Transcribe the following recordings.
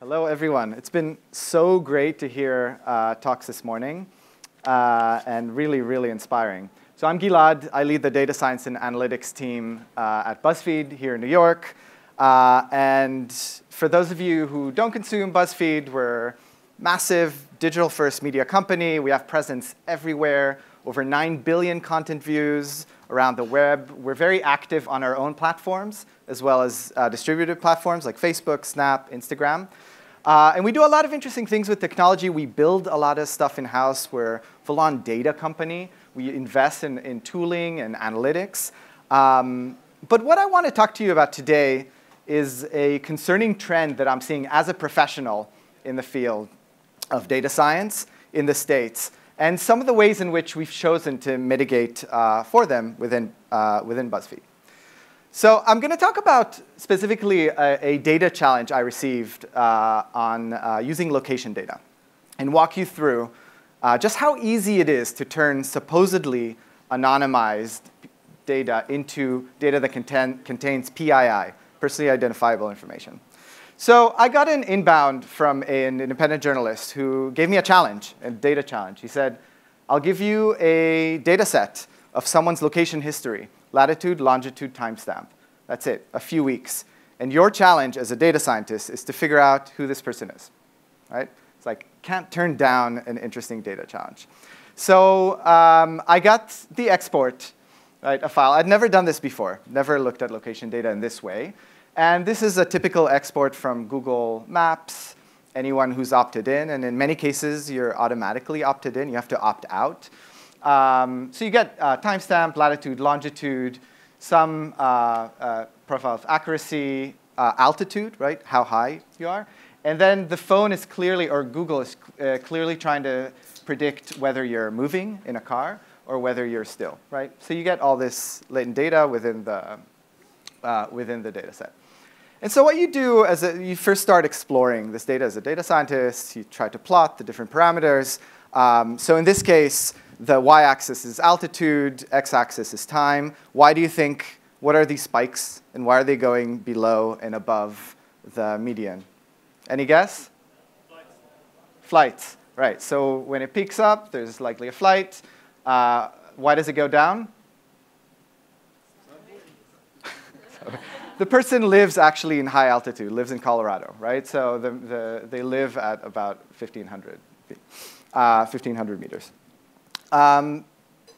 Hello, everyone. It's been so great to hear uh, talks this morning uh, and really, really inspiring. So I'm Gilad. I lead the data science and analytics team uh, at BuzzFeed here in New York. Uh, and for those of you who don't consume BuzzFeed, we're massive digital-first media company. We have presence everywhere, over 9 billion content views around the web. We're very active on our own platforms, as well as uh, distributed platforms like Facebook, Snap, Instagram. Uh, and we do a lot of interesting things with technology. We build a lot of stuff in-house. We're full-on data company. We invest in, in tooling and analytics. Um, but what I want to talk to you about today is a concerning trend that I'm seeing as a professional in the field of data science in the States, and some of the ways in which we've chosen to mitigate uh, for them within, uh, within BuzzFeed. So I'm going to talk about specifically a, a data challenge I received uh, on uh, using location data and walk you through uh, just how easy it is to turn supposedly anonymized data into data that contain, contains PII, personally identifiable information. So I got an inbound from an independent journalist who gave me a challenge, a data challenge. He said, I'll give you a data set of someone's location history, latitude, longitude, timestamp. That's it, a few weeks. And your challenge as a data scientist is to figure out who this person is, right? It's like, can't turn down an interesting data challenge. So um, I got the export, right, a file. I'd never done this before, never looked at location data in this way. And this is a typical export from Google Maps, anyone who's opted in. And in many cases, you're automatically opted in. You have to opt out. Um, so you get uh, timestamp, latitude, longitude, some uh, uh, profile of accuracy, uh, altitude, right, how high you are. And then the phone is clearly, or Google is clearly trying to predict whether you're moving in a car or whether you're still, right? So you get all this latent data within the, uh, within the data set. And so what you do as you first start exploring this data as a data scientist. You try to plot the different parameters. Um, so in this case, the y-axis is altitude, x-axis is time. Why do you think, what are these spikes, and why are they going below and above the median? Any guess? Flights. Flights, right. So when it peaks up, there's likely a flight. Uh, why does it go down? the person lives actually in high altitude, lives in Colorado, right? So the, the, they live at about 1,500 feet, uh, 1,500 meters. Um,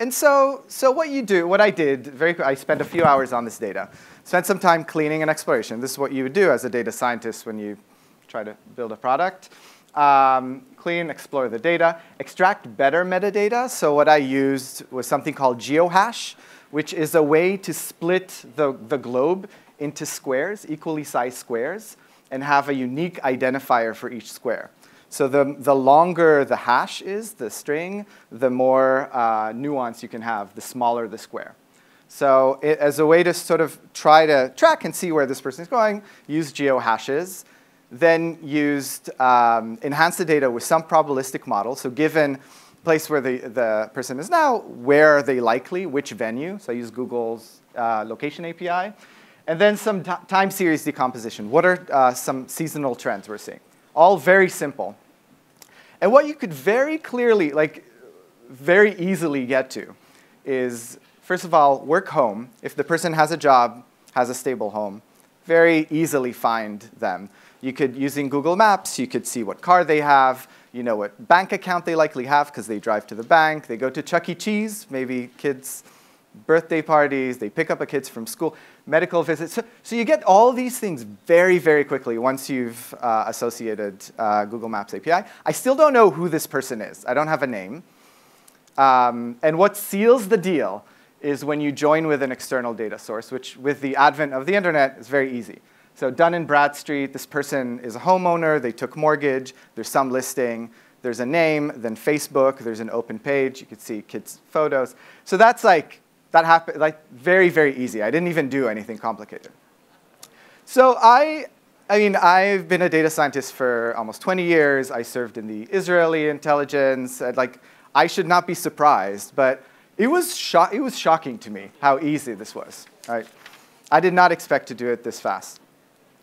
and so, so what you do, what I did, very, I spent a few hours on this data. Spent some time cleaning and exploration. This is what you would do as a data scientist when you try to build a product. Um, clean, explore the data, extract better metadata. So what I used was something called GeoHash, which is a way to split the, the globe into squares, equally sized squares, and have a unique identifier for each square. So the, the longer the hash is, the string, the more uh, nuance you can have, the smaller the square. So it, as a way to sort of try to track and see where this person is going, use geohashes. Then used um, enhance the data with some probabilistic model. So given place where the, the person is now, where are they likely, which venue? So I use Google's uh, location API. And then some time series decomposition. What are uh, some seasonal trends we're seeing? All very simple. And what you could very clearly, like very easily get to is, first of all, work home. If the person has a job, has a stable home, very easily find them. You could, using Google Maps, you could see what car they have, you know what bank account they likely have because they drive to the bank, they go to Chuck E. Cheese, maybe kids' birthday parties, they pick up a kids from school medical visits. So, so, you get all these things very, very quickly once you've uh, associated uh, Google Maps API. I still don't know who this person is. I don't have a name. Um, and what seals the deal is when you join with an external data source, which with the advent of the internet is very easy. So Dun and Bradstreet, this person is a homeowner, they took mortgage, there's some listing, there's a name, then Facebook, there's an open page, you can see kids' photos. So that's like that happened like very, very easy. I didn't even do anything complicated. So I, I mean, I've been a data scientist for almost 20 years. I served in the Israeli intelligence. Like, I should not be surprised, but it was, sho it was shocking to me how easy this was. Right? I did not expect to do it this fast.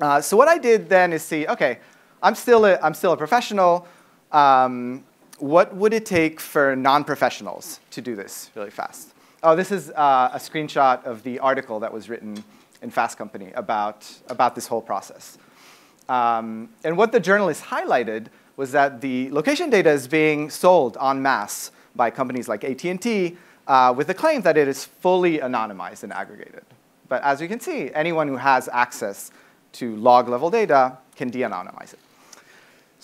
Uh, so what I did then is see, okay, I'm still a, I'm still a professional. Um, what would it take for non-professionals to do this really fast? Oh, this is uh, a screenshot of the article that was written in Fast Company about, about this whole process. Um, and what the journalist highlighted was that the location data is being sold en masse by companies like AT&T uh, with the claim that it is fully anonymized and aggregated. But as you can see, anyone who has access to log-level data can de-anonymize it.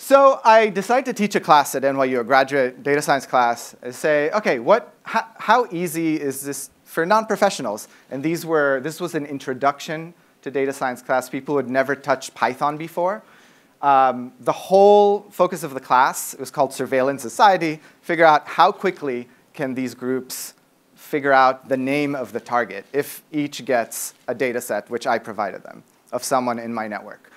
So I decided to teach a class at NYU, a graduate data science class, and say, okay, what, how, how easy is this for non-professionals? And these were, this was an introduction to data science class, people had never touched Python before. Um, the whole focus of the class, was called Surveillance Society, figure out how quickly can these groups figure out the name of the target if each gets a data set, which I provided them, of someone in my network.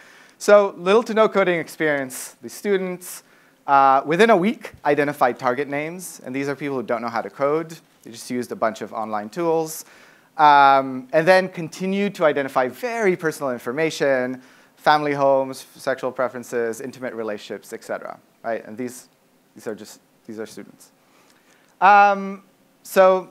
So little to no coding experience. The students, uh, within a week, identified target names. And these are people who don't know how to code. They just used a bunch of online tools. Um, and then continued to identify very personal information, family homes, sexual preferences, intimate relationships, et cetera. Right? And these, these are just, these are students. Um, so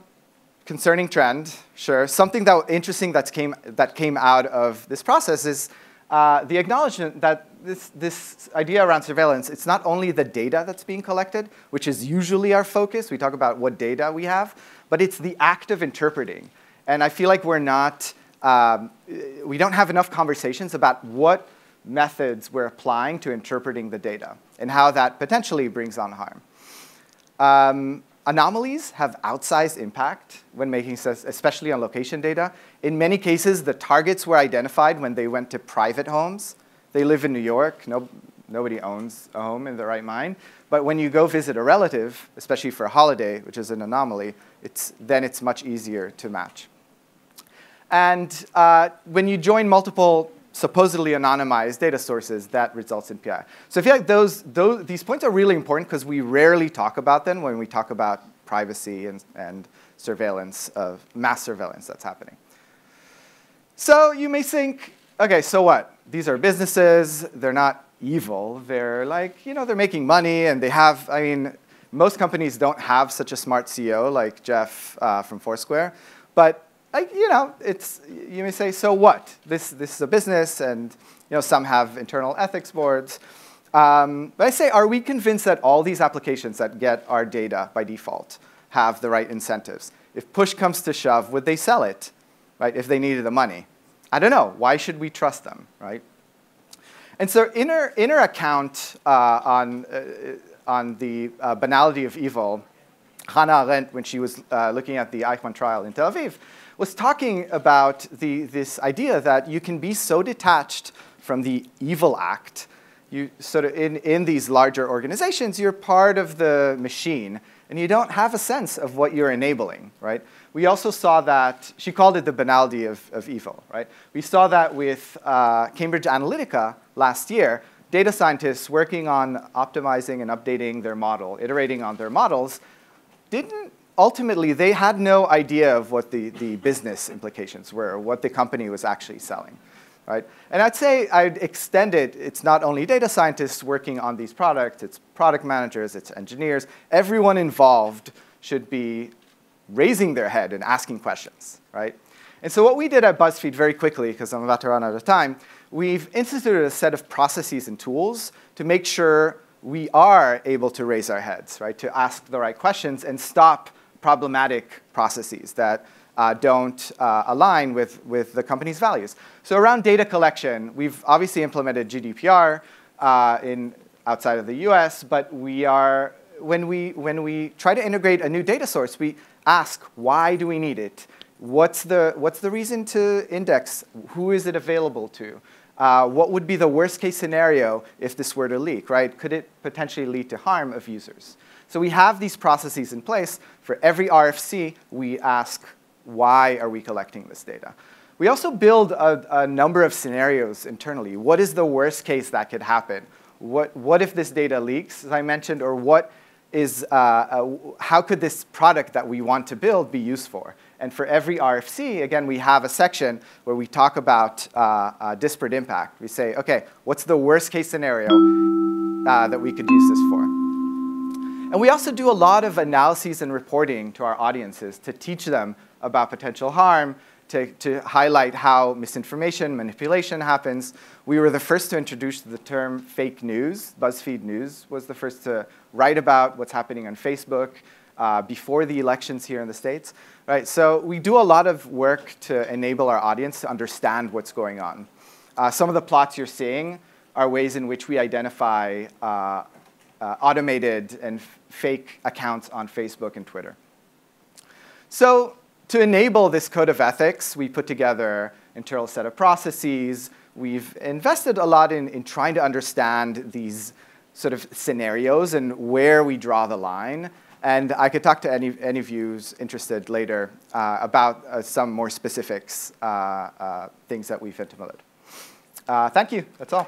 concerning trend, sure. Something that interesting that came, that came out of this process is uh, the acknowledgement that this, this idea around surveillance, it's not only the data that's being collected, which is usually our focus. We talk about what data we have, but it's the act of interpreting. And I feel like we're not, um, we don't have enough conversations about what methods we're applying to interpreting the data and how that potentially brings on harm. Um, Anomalies have outsized impact when making sense, especially on location data. In many cases, the targets were identified when they went to private homes. They live in New York. No, nobody owns a home in their right mind. But when you go visit a relative, especially for a holiday, which is an anomaly, it's, then it's much easier to match. And uh, when you join multiple supposedly anonymized data sources, that results in PI. So I feel like those, those, these points are really important because we rarely talk about them when we talk about privacy and, and surveillance of mass surveillance that's happening. So you may think, okay, so what? These are businesses, they're not evil. They're like, you know, they're making money and they have, I mean, most companies don't have such a smart CEO like Jeff uh, from Foursquare, but like, you know, it's, you may say, so what? This, this is a business, and you know, some have internal ethics boards. Um, but I say, are we convinced that all these applications that get our data by default have the right incentives? If push comes to shove, would they sell it, right, if they needed the money? I don't know. Why should we trust them, right? And so in her, in her account uh, on, uh, on the uh, banality of evil, Hannah Arendt, when she was uh, looking at the Eichmann trial in Tel Aviv, was talking about the, this idea that you can be so detached from the evil act. You sort of in, in these larger organizations, you're part of the machine, and you don't have a sense of what you're enabling, right? We also saw that, she called it the banality of, of evil, right? We saw that with uh, Cambridge Analytica last year, data scientists working on optimizing and updating their model, iterating on their models, didn't ultimately, they had no idea of what the, the business implications were, what the company was actually selling. Right? And I'd say I'd extend it, it's not only data scientists working on these products, it's product managers, it's engineers. Everyone involved should be raising their head and asking questions. Right? And so what we did at BuzzFeed very quickly, because I'm about to run out of time, we've instituted a set of processes and tools to make sure we are able to raise our heads, right, to ask the right questions and stop problematic processes that uh, don't uh, align with, with the company's values. So around data collection, we've obviously implemented GDPR uh, in, outside of the US, but we are, when we, when we try to integrate a new data source, we ask, why do we need it? What's the, what's the reason to index? Who is it available to? Uh, what would be the worst case scenario if this were to leak, right? Could it potentially lead to harm of users? So we have these processes in place. For every RFC, we ask, why are we collecting this data? We also build a, a, number of scenarios internally. What is the worst case that could happen? What, what if this data leaks, as I mentioned, or what is, uh, uh, how could this product that we want to build be used for? And for every RFC, again, we have a section where we talk about uh, uh, disparate impact. We say, OK, what's the worst case scenario uh, that we could use this for? And we also do a lot of analyses and reporting to our audiences to teach them about potential harm, to, to highlight how misinformation, manipulation happens. We were the first to introduce the term fake news. BuzzFeed News was the first to write about what's happening on Facebook uh, before the elections here in the States. Right, so we do a lot of work to enable our audience to understand what's going on. Uh, some of the plots you're seeing are ways in which we identify uh, uh automated and fake accounts on Facebook and Twitter. So to enable this code of ethics, we put together internal set of processes. We've invested a lot in, in trying to understand these sort of scenarios and where we draw the line. And I could talk to any, any of you interested later uh, about uh, some more specifics, uh, uh things that we've implemented. Uh, thank you. That's all.